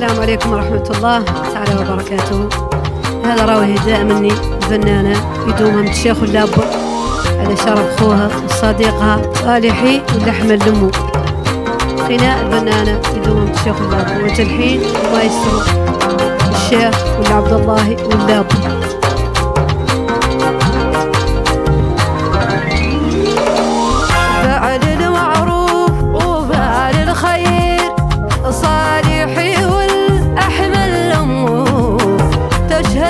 السلام عليكم ورحمة الله تعالى وبركاته. هذا راوي هداء مني الفنانة من الشيخ واللاب على شرف خوها وصديقها صالحي واللحمة اللمو. غناء الفنانة يدومها من الشيخ واللاب وتلحين مايسترو الشيخ والعبد الله واللاب.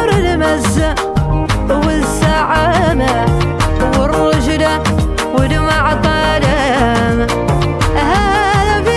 كبر المزة والسعامة والرجلة ودمع طالامة احمد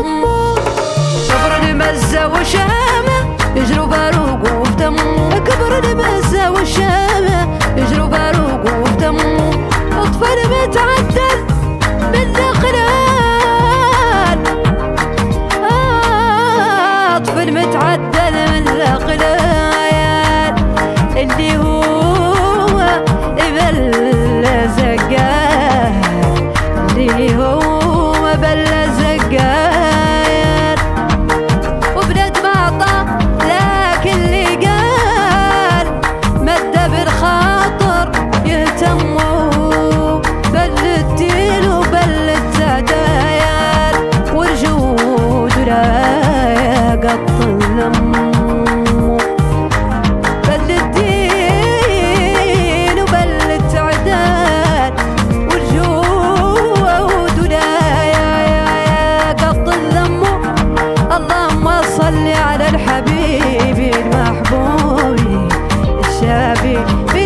امه كبر المزة وشامة يجروا باروق وفدمه كبر المزة وشامة هو بل زقاه Be